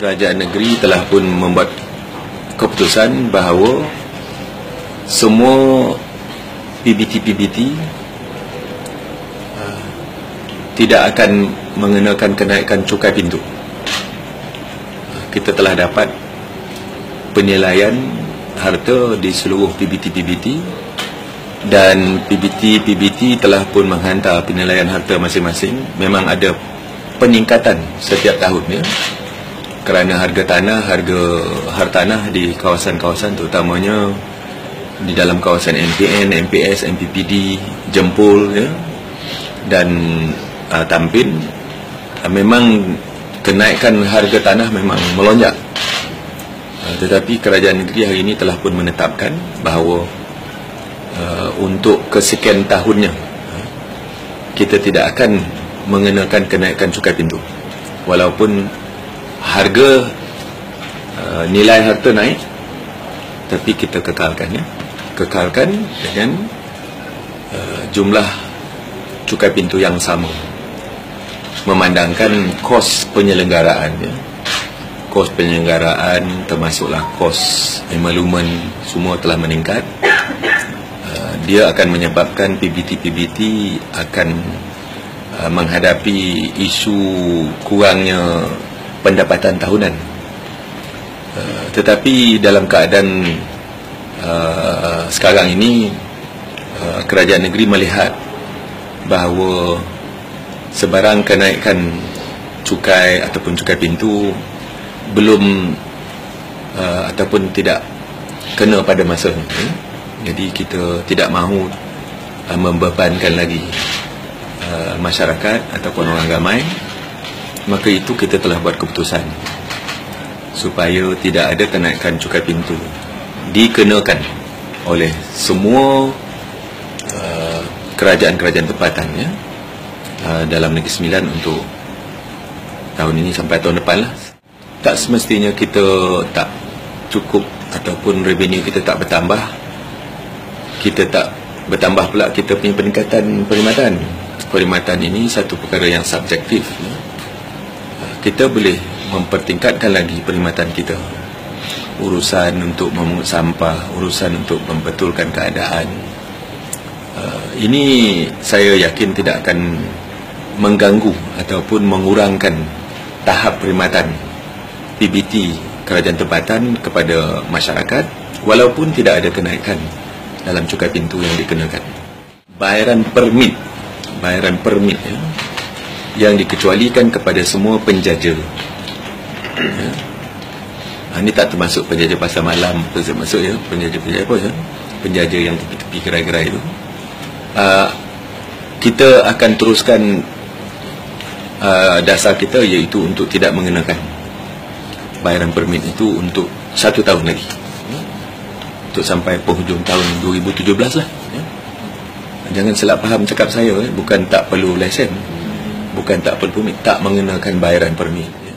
kerajaan negeri telah pun membuat keputusan bahawa semua PBT-PBT uh, tidak akan mengenakan kenaikan cukai pintu. Uh, kita telah dapat penilaian harta di seluruh PBT-PBT dan PBT-PBT telah pun menghantar penilaian harta masing-masing. Memang ada peningkatan setiap tahun ya kerana harga tanah, harga hartanah di kawasan-kawasan terutamanya di dalam kawasan MPN, MPS, MPPD, Jempol ya, dan uh, Tampin uh, memang kenaikan harga tanah memang melonjak. Uh, tetapi kerajaan negeri hari ini telah pun menetapkan bahawa uh, untuk kesekian tahunnya uh, kita tidak akan mengenakan kenaikan cukai pintu. Walaupun harga uh, nilai harta naik tapi kita kekalkan ya. Kekalkan dengan uh, jumlah cukai pintu yang sama. Memandangkan kos penyelenggaraan ya. Kos penyelenggaraan termasuklah kos emolumen semua telah meningkat. Uh, dia akan menyebabkan PBT-PBT akan uh, menghadapi isu kurangnya pendapatan tahunan. Uh, tetapi dalam keadaan uh, sekarang ini uh, kerajaan negeri melihat bahawa sebarang kenaikan cukai ataupun cukai pintu belum uh, ataupun tidak kena pada masa ini. Jadi kita tidak mahu uh, membebankan lagi uh, masyarakat ataupun orang ramai maka itu kita telah buat keputusan supaya tidak ada kenaikan cukai pintu. Dikenakan oleh semua uh, kerajaan-kerajaan tempatan ya uh, dalam Negeri Sembilan untuk tahun ini sampai tahun depan lah. Tak semestinya kita tak cukup ataupun revenue kita tak bertambah kita tak bertambah pula kita punya peningkatan perkhidmatan perkhidmatan ini satu perkara yang subjektif ya kita boleh mempertingkatkan lagi perkhidmatan kita. Urusan untuk memungut sampah urusan untuk membetulkan keadaan. Uh, ini saya yakin tidak akan mengganggu ataupun mengurangkan tahap perkhidmatan PBT kerajaan tempatan kepada masyarakat walaupun tidak ada kenaikan dalam cukai pintu yang dikenakan. Bayaran permit bayaran permit ya, yang dikecualikan kepada semua penjaja. Ya. Ha, ini tak termasuk penjaja pasar malam, termasuk ya penjaja-penjaja apa ya? Penjaja yang tepi-tepi gerai-gerai itu. Uh, kita akan teruskan uh, dasar kita iaitu untuk tidak mengenakan bayaran permit itu untuk satu tahun lagi. Ya. Untuk sampai penghujung tahun 2017 lah. Ya. Jangan salah faham cakap saya, eh. bukan tak perlu lesen bukan tak perlu permit tak mengenakan bayaran permit